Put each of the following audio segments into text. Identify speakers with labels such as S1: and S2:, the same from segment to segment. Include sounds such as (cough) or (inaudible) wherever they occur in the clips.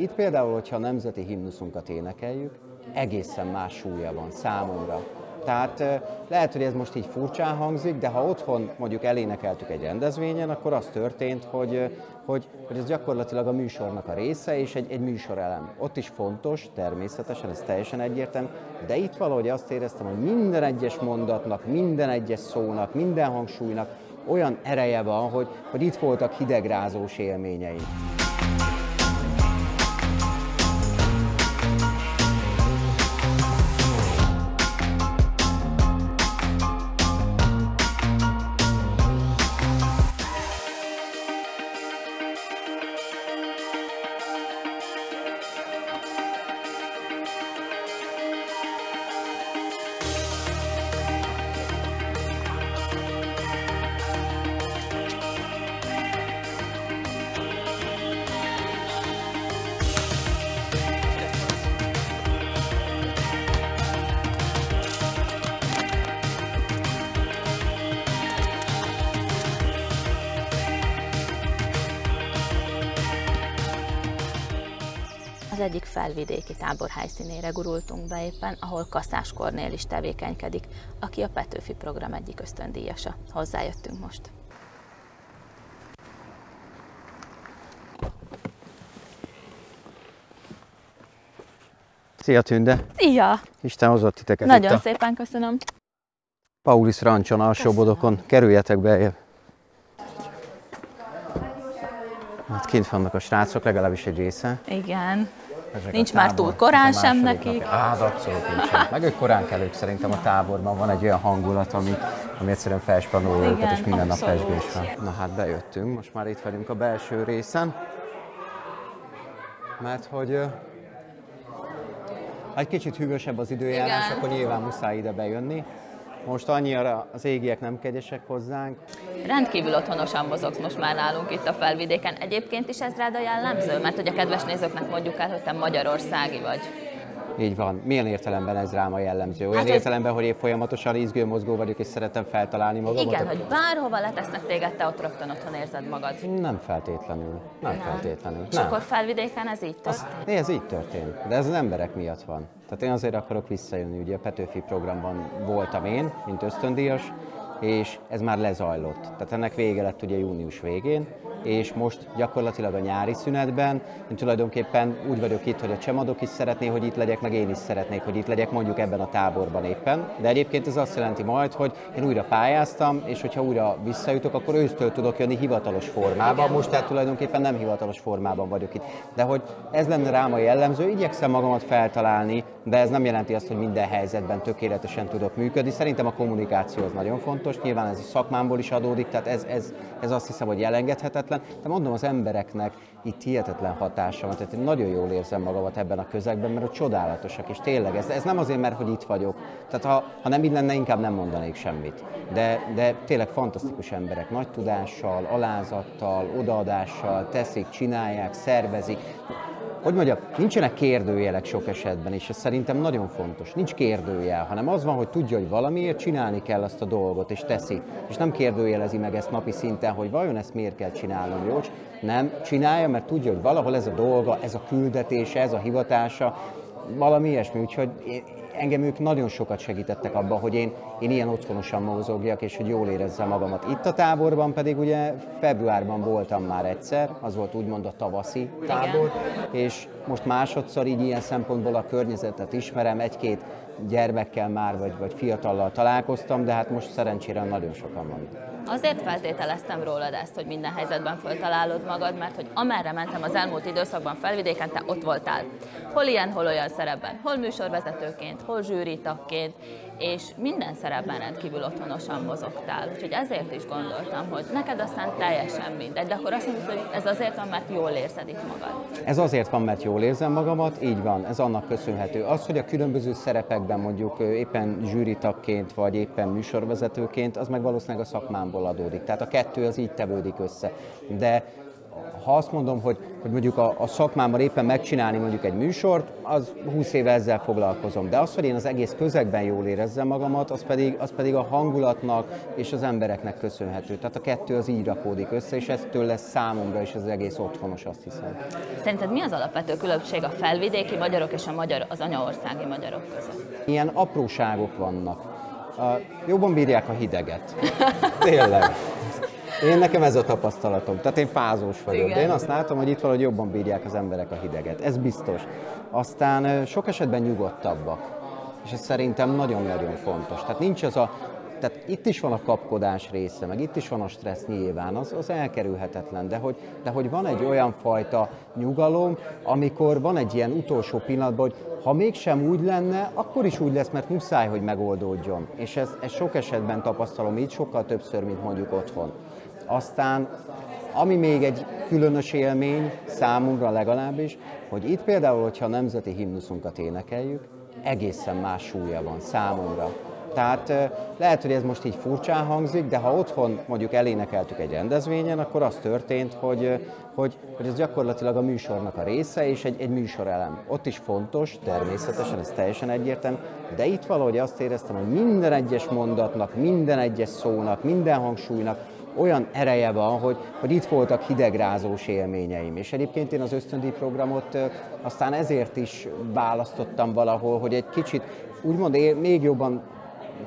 S1: Itt például, hogyha a nemzeti himnuszunkat énekeljük, egészen más súlya van számomra. Tehát lehet, hogy ez most így furcsán hangzik, de ha otthon mondjuk elénekeltük egy rendezvényen, akkor az történt, hogy, hogy, hogy ez gyakorlatilag a műsornak a része, és egy, egy műsorelem. Ott is fontos, természetesen, ez teljesen egyértelmű, de itt valahogy azt éreztem, hogy minden egyes mondatnak, minden egyes szónak, minden hangsúlynak olyan ereje van, hogy, hogy itt voltak hidegrázós élményeim.
S2: Az egyik felvidéki tábor helyszínére gurultunk be éppen, ahol Kaszás Kornél is tevékenykedik, aki a Petőfi program egyik ösztöndíjasa. Hozzájöttünk most.
S1: Szia Tünde!
S2: Szia!
S1: Isten hozott titeket
S2: Nagyon
S1: itt a
S2: szépen köszönöm.
S1: Paulis Rancson alsóbodokon. Kerüljetek be. Hát kint vannak a srácok, legalábbis egy része.
S2: Igen.
S1: Ezek
S2: Nincs
S1: a
S2: már
S1: tábor-
S2: túl korán sem nekik.
S1: napja. Az abszolút nincsen. (laughs) Meg ők korán kelők szerintem a táborban van egy olyan hangulat, ami, ami egyszerűen felspanolja őket, és minden nap
S2: abszolút.
S1: pesgés van. Na hát bejöttünk, most már itt vagyunk a belső részen. Mert hogy ha egy kicsit hűvösebb az időjárás,
S2: Igen.
S1: akkor nyilván muszáj ide bejönni. Most annyira az égiek nem kegyesek hozzánk,
S2: Rendkívül otthonosan mozogsz most már nálunk itt a felvidéken. Egyébként is ez rád a jellemző? Mert hogy a kedves nézőknek mondjuk el, hogy te magyarországi vagy.
S1: Így van. Milyen értelemben ez rám a jellemző? Olyan
S2: Hát,
S1: értelemben, hogy én folyamatosan izgő mozgó vagyok, és szeretem feltalálni magamat?
S2: Igen, hogy bárhova letesznek téged, te ott rögtön otthon érzed magad.
S1: Nem feltétlenül. Nem, feltétlenül.
S2: És
S1: Nem.
S2: akkor felvidéken ez így
S1: Az,
S2: történt?
S1: né, ez így történt, de ez az emberek miatt van. Tehát én azért akarok visszajönni, ugye a Petőfi programban voltam én, mint ösztöndíjas, és ez már lezajlott. Tehát ennek vége lett ugye június végén, és most gyakorlatilag a nyári szünetben én tulajdonképpen úgy vagyok itt, hogy a csemadok is szeretné, hogy itt legyek, meg én is szeretnék, hogy itt legyek mondjuk ebben a táborban éppen. De egyébként ez azt jelenti majd, hogy én újra pályáztam, és hogyha újra visszajutok, akkor ősztől tudok jönni hivatalos formában. Most tehát tulajdonképpen nem hivatalos formában vagyok itt. De hogy ez lenne rám a jellemző, igyekszem magamat feltalálni, de ez nem jelenti azt, hogy minden helyzetben tökéletesen tudok működni. Szerintem a kommunikáció az nagyon fontos, nyilván ez a szakmámból is adódik, tehát ez, ez, ez azt hiszem, hogy elengedhetetlen. De mondom, az embereknek itt hihetetlen hatása van, tehát én nagyon jól érzem magamat ebben a közegben, mert hogy csodálatosak, és tényleg ez, ez nem azért, mert hogy itt vagyok. Tehát ha, ha nem így lenne, inkább nem mondanék semmit. De, de tényleg fantasztikus emberek, nagy tudással, alázattal, odaadással teszik, csinálják, szervezik. Hogy mondjam, nincsenek kérdőjelek sok esetben, és ez szerintem nagyon fontos. Nincs kérdőjel, hanem az van, hogy tudja, hogy valamiért csinálni kell azt a dolgot, és teszi. És nem kérdőjelezi meg ezt napi szinten, hogy vajon ezt miért kell csinálnom, jó? Nem, csinálja, mert tudja, hogy valahol ez a dolga, ez a küldetése, ez a hivatása, valami ilyesmi, úgyhogy én, engem ők nagyon sokat segítettek abban, hogy én, én ilyen otthonosan mozogjak, és hogy jól érezzem magamat. Itt a táborban pedig ugye februárban voltam már egyszer, az volt úgymond a tavaszi tábor, és most másodszor így ilyen szempontból a környezetet ismerem, egy-két gyermekkel már, vagy, vagy fiatallal találkoztam, de hát most szerencsére nagyon sokan van.
S2: Azért feltételeztem rólad ezt, hogy minden helyzetben föltalálod magad, mert hogy amerre mentem az elmúlt időszakban felvidéken, te ott voltál. Hol ilyen, hol olyan szerepben, hol műsorvezetőként, hol zsűritagként, és minden szerepben rendkívül otthonosan mozogtál. Úgyhogy ezért is gondoltam, hogy neked aztán teljesen mindegy, de akkor azt mondod, hogy ez azért van, mert jól érzed itt magad.
S1: Ez azért van, mert jól érzem magamat, így van, ez annak köszönhető. Az, hogy a különböző szerepekben mondjuk éppen zsűritagként, vagy éppen műsorvezetőként, az meg valószínűleg a szakmámból adódik. Tehát a kettő az így tevődik össze. De ha azt mondom, hogy, hogy mondjuk a, a szakmámban éppen megcsinálni mondjuk egy műsort, az 20 éve ezzel foglalkozom. De az, hogy én az egész közegben jól érezzem magamat, az pedig, az pedig a hangulatnak és az embereknek köszönhető. Tehát a kettő az így rakódik össze, és ettől lesz számomra is az egész otthonos, azt hiszem.
S2: Szerinted mi az alapvető különbség a felvidéki magyarok és a magyar, az anyaországi magyarok között?
S1: Ilyen apróságok vannak. Uh, jobban bírják a hideget. Tényleg. Én nekem ez a tapasztalatom. Tehát én fázós vagyok, Igen. de én azt látom, hogy itt valahogy jobban bírják az emberek a hideget. Ez biztos. Aztán sok esetben nyugodtabbak. És ez szerintem nagyon-nagyon fontos. Tehát nincs az a tehát itt is van a kapkodás része, meg itt is van a stressz nyilván, az, az elkerülhetetlen, de hogy, de hogy van egy olyan fajta nyugalom, amikor van egy ilyen utolsó pillanatban, hogy ha mégsem úgy lenne, akkor is úgy lesz, mert muszáj, hogy megoldódjon. És ez, ez sok esetben tapasztalom így, sokkal többször, mint mondjuk otthon. Aztán ami még egy különös élmény számunkra legalábbis, hogy itt például, hogyha a nemzeti himnuszunkat énekeljük, egészen más súlya van számomra. Tehát lehet, hogy ez most így furcsán hangzik, de ha otthon mondjuk elénekeltük egy rendezvényen, akkor az történt, hogy, hogy, hogy ez gyakorlatilag a műsornak a része, és egy, egy műsorelem. Ott is fontos, természetesen, ez teljesen egyértelmű, de itt valahogy azt éreztem, hogy minden egyes mondatnak, minden egyes szónak, minden hangsúlynak olyan ereje van, hogy, hogy itt voltak hidegrázós élményeim. És egyébként én az ösztöndi programot aztán ezért is választottam valahol, hogy egy kicsit úgymond ér, még jobban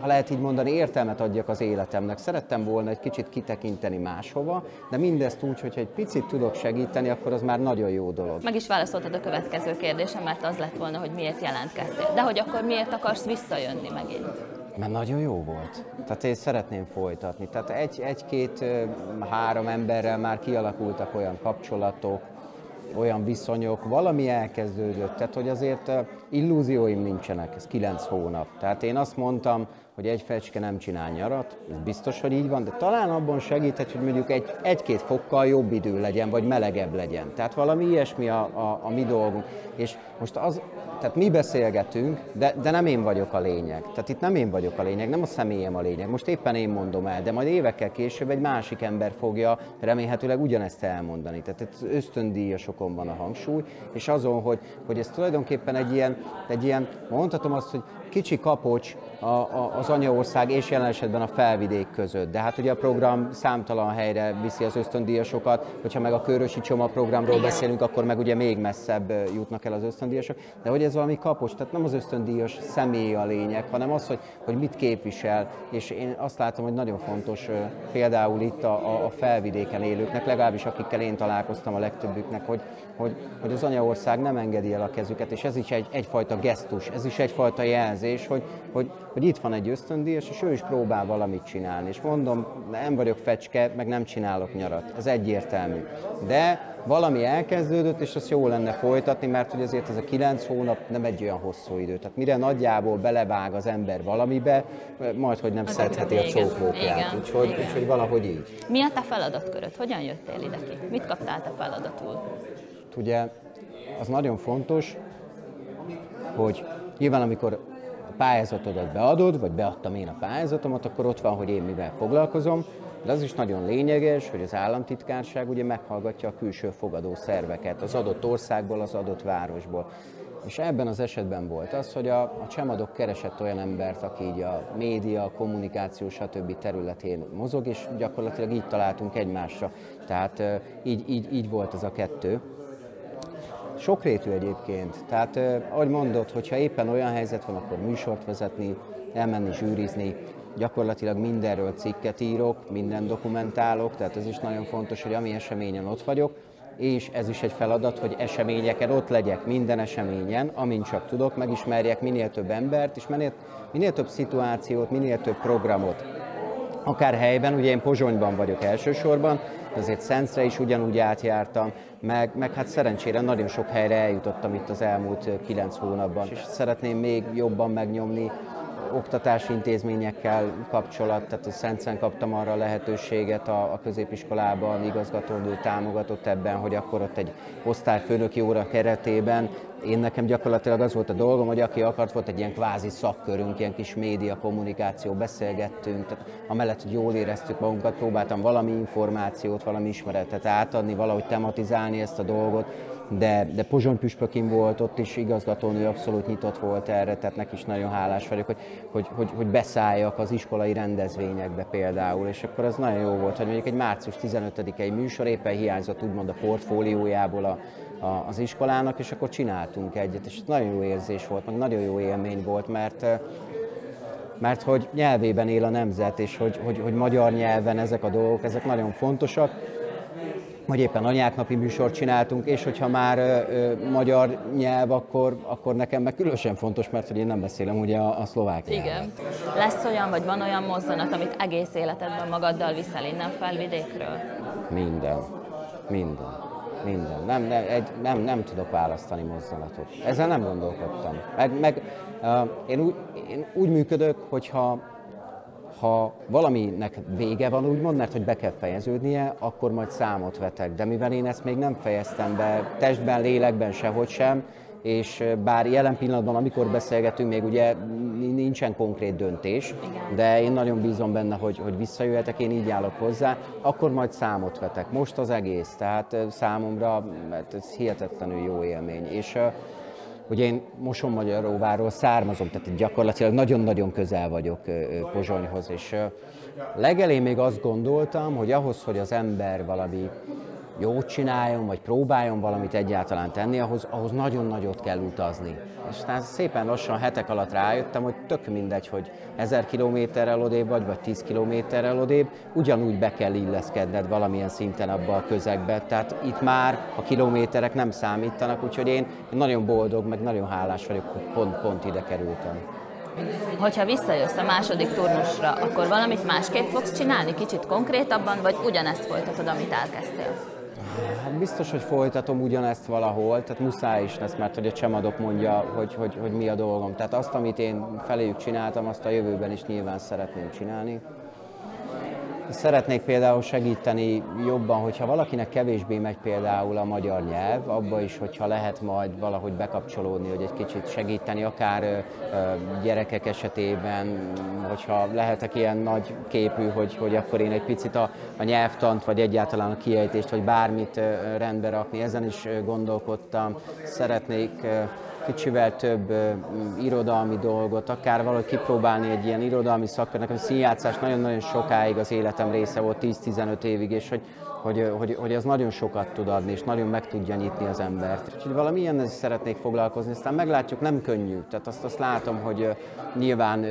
S1: ha lehet így mondani, értelmet adjak az életemnek. Szerettem volna egy kicsit kitekinteni máshova, de mindezt úgy, hogy egy picit tudok segíteni, akkor az már nagyon jó dolog.
S2: Meg is válaszoltad a következő kérdésem, mert az lett volna, hogy miért jelentkeztél. De hogy akkor miért akarsz visszajönni megint?
S1: Mert nagyon jó volt. Tehát én szeretném folytatni. Tehát egy, egy-két, három emberrel már kialakultak olyan kapcsolatok, olyan viszonyok, valami elkezdődött. Tehát, hogy azért illúzióim nincsenek, ez kilenc hónap. Tehát én azt mondtam, hogy egy fecske nem csinál nyarat, ez biztos, hogy így van, de talán abban segíthet, hogy mondjuk egy, egy-két fokkal jobb idő legyen, vagy melegebb legyen. Tehát valami ilyesmi a, a, a mi dolgunk. És most az, tehát mi beszélgetünk, de, de nem én vagyok a lényeg. Tehát itt nem én vagyok a lényeg, nem a személyem a lényeg. Most éppen én mondom el, de majd évekkel később egy másik ember fogja remélhetőleg ugyanezt elmondani. Tehát itt ösztöndíjasokon van a hangsúly, és azon, hogy, hogy ez tulajdonképpen egy ilyen, egy ilyen, mondhatom azt, hogy kicsi kapocs a, a, az anyaország és jelen esetben a felvidék között. De hát ugye a program számtalan helyre viszi az ösztöndíjasokat, hogyha meg a Körösi Csoma programról beszélünk, akkor meg ugye még messzebb jutnak el az ösztöndíjasok. De hogy ez valami kapocs, tehát nem az ösztöndíjas személy a lényeg, hanem az, hogy, hogy mit képvisel. És én azt látom, hogy nagyon fontos például itt a, a felvidéken élőknek, legalábbis akikkel én találkoztam a legtöbbüknek, hogy, hogy, hogy az anyaország nem engedi el a kezüket, és ez is egy, egyfajta gesztus, ez is egyfajta jelzés, hogy, hogy, hogy itt van egy ösztöndíjas, és ő is próbál valamit csinálni. És mondom, nem vagyok fecske, meg nem csinálok nyarat. Ez egyértelmű. De valami elkezdődött, és azt jó lenne folytatni, mert hogy azért ez a kilenc hónap nem egy olyan hosszú idő. Tehát mire nagyjából belevág az ember valamibe, majd hogy nem az szedheti a csóklókját. Úgyhogy, úgyhogy valahogy így.
S2: Mi a te feladatköröd? Hogyan jöttél ide ki? Mit kaptál te feladatul?
S1: Ugye az nagyon fontos, hogy nyilván amikor pályázatodat beadod, vagy beadtam én a pályázatomat, akkor ott van, hogy én mivel foglalkozom, de az is nagyon lényeges, hogy az államtitkárság ugye meghallgatja a külső fogadó szerveket az adott országból, az adott városból. És ebben az esetben volt az, hogy a, a Csemadok keresett olyan embert, aki így a média, a kommunikáció, stb. területén mozog, és gyakorlatilag így találtunk egymásra. Tehát így, így, így volt ez a kettő. Sokrétű egyébként. Tehát, ahogy mondod, hogyha éppen olyan helyzet van, akkor műsort vezetni, elmenni zsűrizni, gyakorlatilag mindenről cikket írok, minden dokumentálok, tehát ez is nagyon fontos, hogy ami eseményen ott vagyok, és ez is egy feladat, hogy eseményeken ott legyek, minden eseményen, amint csak tudok, megismerjek minél több embert, és minél, minél több szituációt, minél több programot. Akár helyben, ugye én Pozsonyban vagyok elsősorban, azért Szentre is ugyanúgy átjártam, meg, meg hát szerencsére nagyon sok helyre eljutottam itt az elmúlt kilenc hónapban, és szeretném még jobban megnyomni oktatási intézményekkel kapcsolat, tehát a Szencen kaptam arra a lehetőséget a, a középiskolában, igazgatónő támogatott ebben, hogy akkor ott egy osztályfőnöki óra keretében. Én nekem gyakorlatilag az volt a dolgom, hogy aki akart, volt egy ilyen kvázi szakkörünk, ilyen kis média kommunikáció, beszélgettünk, tehát amellett, hogy jól éreztük magunkat, próbáltam valami információt, valami ismeretet átadni, valahogy tematizálni ezt a dolgot, de, de Pozsony püspökin volt, ott is igazgatónő abszolút nyitott volt erre, tehát neki is nagyon hálás vagyok, hogy, hogy, hogy, hogy beszálljak az iskolai rendezvényekbe például, és akkor az nagyon jó volt, hogy mondjuk egy március 15-i műsor éppen hiányzott úgymond a portfóliójából a, a, az iskolának, és akkor csináltunk egyet, és nagyon jó érzés volt, meg nagyon jó élmény volt, mert mert hogy nyelvében él a nemzet, és hogy, hogy, hogy magyar nyelven ezek a dolgok, ezek nagyon fontosak, vagy éppen anyáknapi műsort csináltunk, és hogyha már ö, magyar nyelv, akkor, akkor nekem meg különösen fontos, mert hogy én nem beszélem ugye a, a szlovák
S2: nyelvet. Igen. Lesz olyan, vagy van olyan mozzanat, amit egész életedben magaddal viszel innen felvidékről?
S1: Minden. Minden. Minden. Nem, nem, egy, nem, nem tudok választani mozzanatot. Ezzel nem gondolkodtam. Meg, meg uh, én, úgy, én úgy működök, hogyha ha valaminek vége van, úgymond, mert hogy be kell fejeződnie, akkor majd számot vetek. De mivel én ezt még nem fejeztem be testben, lélekben, sehogy sem, és bár jelen pillanatban, amikor beszélgetünk, még ugye nincsen konkrét döntés, Igen. de én nagyon bízom benne, hogy, hogy visszajöhetek, én így állok hozzá, akkor majd számot vetek. Most az egész, tehát számomra mert ez hihetetlenül jó élmény. És Ugye én Moson-Magyaróváról származom, tehát gyakorlatilag nagyon-nagyon közel vagyok Pozsonyhoz, és legelé még azt gondoltam, hogy ahhoz, hogy az ember valami jót csináljon, vagy próbáljon valamit egyáltalán tenni, ahhoz, ahhoz nagyon nagyot kell utazni. És aztán szépen lassan hetek alatt rájöttem, hogy tök mindegy, hogy 1000 kilométerrel odébb vagy, vagy 10 kilométerrel odébb, ugyanúgy be kell illeszkedned valamilyen szinten abba a közegbe. Tehát itt már a kilométerek nem számítanak, úgyhogy én nagyon boldog, meg nagyon hálás vagyok, hogy pont, pont ide kerültem.
S2: Hogyha visszajössz a második turnusra, akkor valamit másképp fogsz csinálni, kicsit konkrétabban, vagy ugyanezt folytatod, amit elkezdtél?
S1: Hát biztos, hogy folytatom ugyanezt valahol, tehát muszáj is lesz, mert hogy a csemadok mondja, hogy, hogy, hogy mi a dolgom. Tehát azt, amit én feléjük csináltam, azt a jövőben is nyilván szeretném csinálni. Szeretnék például segíteni jobban, hogyha valakinek kevésbé megy például a magyar nyelv, abba is, hogyha lehet majd valahogy bekapcsolódni, hogy egy kicsit segíteni, akár gyerekek esetében, hogyha lehetek ilyen nagy képű, hogy, hogy akkor én egy picit a, a nyelvtant, vagy egyáltalán a kiejtést, vagy bármit rendbe rakni, ezen is gondolkodtam. Szeretnék kicsivel több irodalmi dolgot, akár valahogy kipróbálni egy ilyen irodalmi szakkör. Nekem színjátszás nagyon-nagyon sokáig az életem része volt, 10-15 évig, és hogy hogy, hogy, hogy az nagyon sokat tud adni, és nagyon meg tudja nyitni az embert. Úgyhogy valami ilyen szeretnék foglalkozni, aztán meglátjuk, nem könnyű. Tehát azt, azt látom, hogy nyilván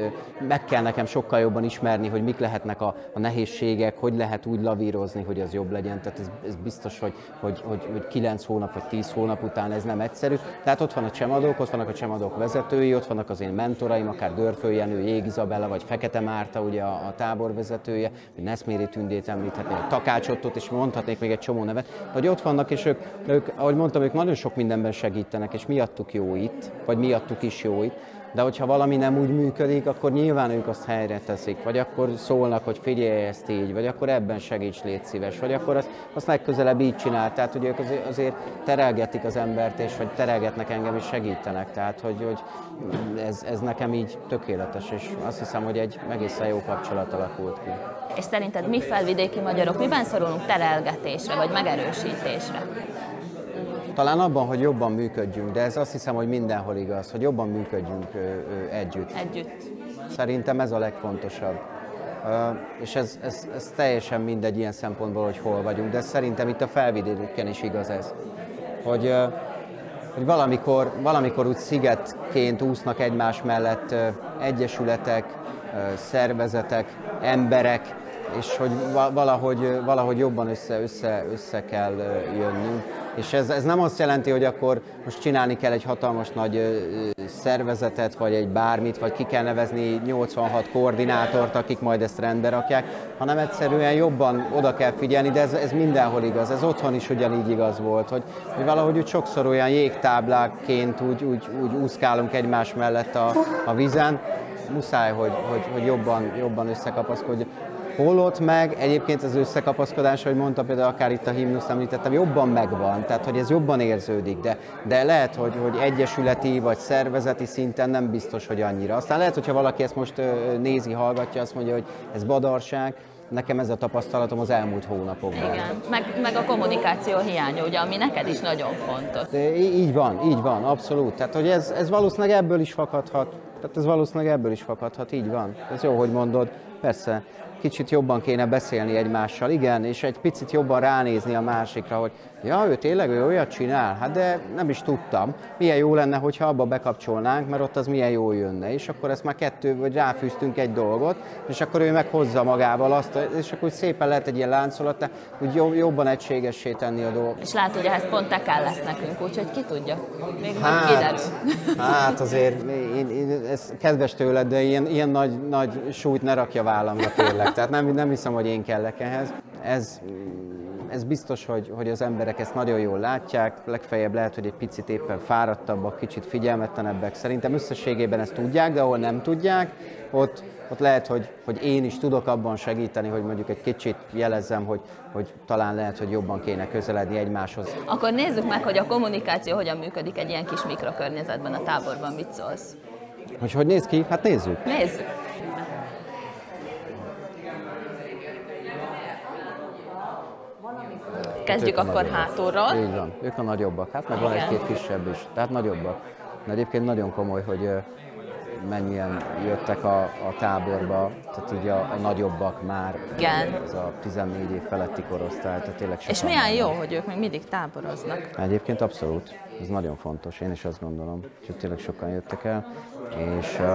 S1: meg kell nekem sokkal jobban ismerni, hogy mik lehetnek a, a nehézségek, hogy lehet úgy lavírozni, hogy az jobb legyen. Tehát ez, ez biztos, hogy, hogy, hogy, hogy 9 hónap vagy 10 hónap után ez nem egyszerű. Tehát ott van a csemadók, ott vannak a csemadók vezetői, ott vannak az én mentoraim, akár Dörfő Jenő, Jég Izabella, vagy Fekete Márta, ugye a, a táborvezetője, Neszméri Tündét említhetni, a Takács Ottot, és mondhatnék még egy csomó nevet, hogy ott vannak, és ők, ők, ahogy mondtam, ők nagyon sok mindenben segítenek, és miattuk jó itt, vagy miattuk is jó itt, de hogyha valami nem úgy működik, akkor nyilván ők azt helyre teszik, vagy akkor szólnak, hogy figyelj ezt így, vagy akkor ebben segíts, légy szíves, vagy akkor azt, azt legközelebb így csinál, tehát hogy ők azért, terelgetik az embert, és vagy terelgetnek engem, és segítenek, tehát hogy, hogy ez, ez nekem így tökéletes, és azt hiszem, hogy egy egészen jó kapcsolat alakult ki.
S2: És szerinted mi felvidéki magyarok miben szorulunk terelgetésre, vagy megerősítésre?
S1: Talán abban, hogy jobban működjünk, de ez azt hiszem, hogy mindenhol igaz, hogy jobban működjünk együtt.
S2: Együtt.
S1: Szerintem ez a legfontosabb. És ez, ez, ez teljesen mindegy ilyen szempontból, hogy hol vagyunk, de szerintem itt a felvidéken is igaz ez. Hogy, hogy valamikor, valamikor úgy szigetként úsznak egymás mellett egyesületek, szervezetek, emberek, és hogy valahogy, valahogy jobban össze, össze, össze kell jönnünk. És ez, ez nem azt jelenti, hogy akkor most csinálni kell egy hatalmas nagy szervezetet, vagy egy bármit, vagy ki kell nevezni 86 koordinátort, akik majd ezt rendbe rakják, hanem egyszerűen jobban oda kell figyelni, de ez, ez mindenhol igaz. Ez otthon is ugyanígy igaz volt, hogy, hogy valahogy úgy sokszor olyan jégtáblákként úgy, úgy, úgy úszkálunk egymás mellett a, a vízen, muszáj, hogy, hogy, hogy jobban, jobban összekapaszkodj. Holott meg egyébként az összekapaszkodás, hogy mondta például akár itt a himnuszt említettem, jobban megvan, tehát hogy ez jobban érződik, de, de lehet, hogy, hogy egyesületi vagy szervezeti szinten nem biztos, hogy annyira. Aztán lehet, hogyha valaki ezt most nézi, hallgatja, azt mondja, hogy ez badarság, Nekem ez a tapasztalatom az elmúlt hónapokban.
S2: Igen, meg, meg a kommunikáció hiánya, ugye, ami neked is nagyon fontos.
S1: De így van, így van, abszolút. Tehát, hogy ez, ez valószínűleg ebből is fakadhat. Tehát ez valószínűleg ebből is fakadhat, így van. Ez jó, hogy mondod. Persze, kicsit jobban kéne beszélni egymással, igen, és egy picit jobban ránézni a másikra, hogy ja, ő tényleg ő olyat csinál, hát de nem is tudtam. Milyen jó lenne, hogyha abba bekapcsolnánk, mert ott az milyen jó jönne, és akkor ezt már kettő, vagy ráfűztünk egy dolgot, és akkor ő meg hozza magával azt, és akkor szépen lehet egy ilyen láncolat, úgy jobban egységessé tenni a dolgot.
S2: És látod, hogy ehhez pont te kell lesz nekünk, úgyhogy ki tudja, még hát, kiderül.
S1: Hát azért, én, én, ez kedves tőled, de ilyen, ilyen nagy, nagy súlyt ne rakja vállamra kérlek, tehát nem, nem hiszem, hogy én kellek ehhez. Ez ez biztos, hogy, hogy az emberek ezt nagyon jól látják, legfeljebb lehet, hogy egy picit éppen fáradtabbak, kicsit figyelmetlenebbek. Szerintem összességében ezt tudják, de ahol nem tudják, ott, ott lehet, hogy, hogy én is tudok abban segíteni, hogy mondjuk egy kicsit jelezzem, hogy, hogy talán lehet, hogy jobban kéne közeledni egymáshoz.
S2: Akkor nézzük meg, hogy a kommunikáció hogyan működik egy ilyen kis mikrokörnyezetben a táborban, mit szólsz?
S1: Hogy hogy néz ki? Hát nézzük.
S2: Nézzük. Kezdjük akkor hátulról.
S1: Így van, ők a nagyobbak. Hát meg van egy-két kisebb is, tehát nagyobbak. De egyébként nagyon komoly, hogy mennyien jöttek a, a táborba, tehát így a, a nagyobbak már.
S2: Igen.
S1: Ez a 14 év feletti korosztály, tehát tényleg
S2: És milyen jó, hogy ők még mindig táboroznak.
S1: Egyébként abszolút, ez nagyon fontos, én is azt gondolom, hogy tényleg sokan jöttek el, és uh,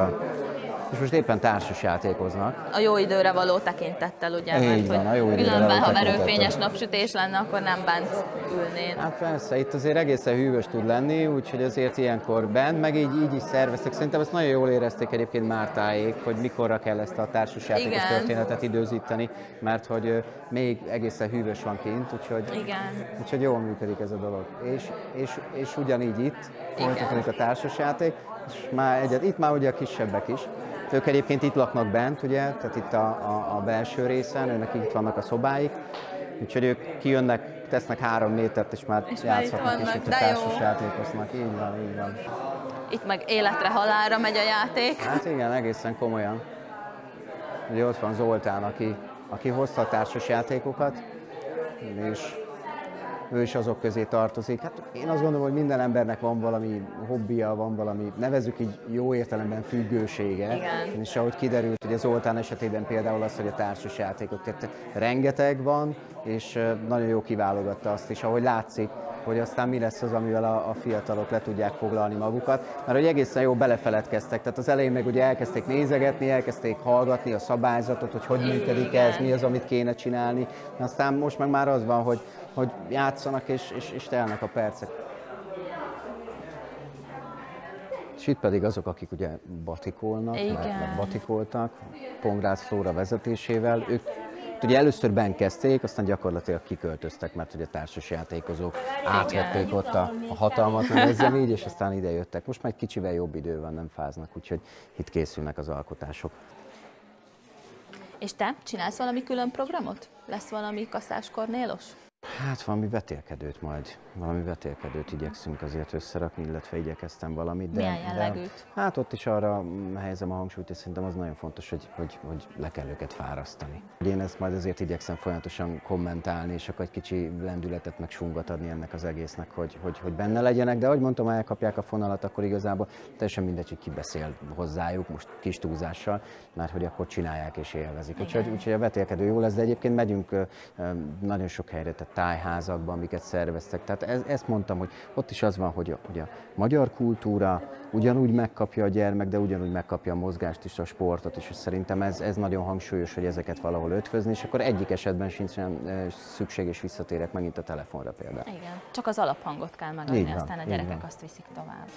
S1: és most éppen társas játékoznak.
S2: A jó időre való tekintettel, ugye?
S1: Így mert, van, a jó időre
S2: Különben, ha verőfényes napsütés lenne, akkor nem bent ülnél.
S1: Hát persze, itt azért egészen hűvös tud lenni, úgyhogy azért ilyenkor bent, meg így, így is szerveztek. Szerintem ezt nagyon jól érezték egyébként Mártáék, hogy mikorra kell ezt a társasjátékos Igen. történetet időzíteni, mert hogy még egészen hűvös van kint, úgyhogy,
S2: Igen.
S1: úgyhogy jól működik ez a dolog. És, és, és ugyanígy itt folytatódik a társasjáték, és már egyet, itt már ugye a kisebbek is, ők egyébként itt laknak bent, ugye, tehát itt a, a, a belső részen, őnek itt vannak a szobáik, úgyhogy ők kijönnek, tesznek három métert, és már és játszhatnak, és itt a társas játékoznak. Így van, így van.
S2: Itt meg életre, halálra megy a játék.
S1: Hát igen, egészen komolyan. Ugye ott van Zoltán, aki, aki hozta a társas játékokat, és ő is azok közé tartozik. Hát én azt gondolom, hogy minden embernek van valami hobbija, van valami, nevezük így jó értelemben függősége.
S2: Igen.
S1: És ahogy kiderült, hogy az Zoltán esetében például az, hogy a társas játékok, tehát rengeteg van, és nagyon jó kiválogatta azt is, ahogy látszik, hogy aztán mi lesz az, amivel a, a fiatalok le tudják foglalni magukat. Mert hogy egészen jó belefeledkeztek, tehát az elején meg ugye elkezdték nézegetni, elkezdték hallgatni a szabályzatot, hogy hogy működik ez, mi az, amit kéne csinálni. Aztán most meg már az van, hogy, hogy játszanak és, és, és telnek a percek. És itt pedig azok, akik ugye batikolnak, Igen. mert batikoltak, Pongrász Flóra vezetésével, ők ugye először benn kezdték, aztán gyakorlatilag kiköltöztek, mert ugye társas játékozók átvették ott a, a hatalmat, nevezzem így, és aztán ide jöttek. Most már egy kicsivel jobb idő van, nem fáznak, úgyhogy itt készülnek az alkotások.
S2: És te csinálsz valami külön programot? Lesz valami kaszás kornélos?
S1: Hát valami vetélkedőt majd, valami vetélkedőt igyekszünk azért összerakni, illetve igyekeztem valamit.
S2: De, Milyen jellegűt?
S1: De, hát ott is arra helyezem a hangsúlyt, és szerintem az nagyon fontos, hogy, hogy, hogy le kell őket fárasztani. Én ezt majd azért igyekszem folyamatosan kommentálni, és akkor egy kicsi lendületet meg sungat adni ennek az egésznek, hogy, hogy, hogy benne legyenek, de ahogy mondtam, ha elkapják a fonalat, akkor igazából teljesen mindegy, hogy ki beszél hozzájuk, most kis túlzással, mert hogy akkor csinálják és élvezik. Úgyhogy, úgyhogy a vetélkedő jó lesz, de egyébként megyünk nagyon sok helyre, tehát tájházakban, amiket szerveztek. Tehát ez, ezt mondtam, hogy ott is az van, hogy a, hogy a magyar kultúra ugyanúgy megkapja a gyermek, de ugyanúgy megkapja a mozgást is, a sportot is, és szerintem ez, ez nagyon hangsúlyos, hogy ezeket valahol ötvözni, és akkor egyik esetben sincsen szükség, és visszatérek megint a telefonra például.
S2: Igen, csak az alaphangot kell megadni, aztán a gyerekek azt viszik tovább.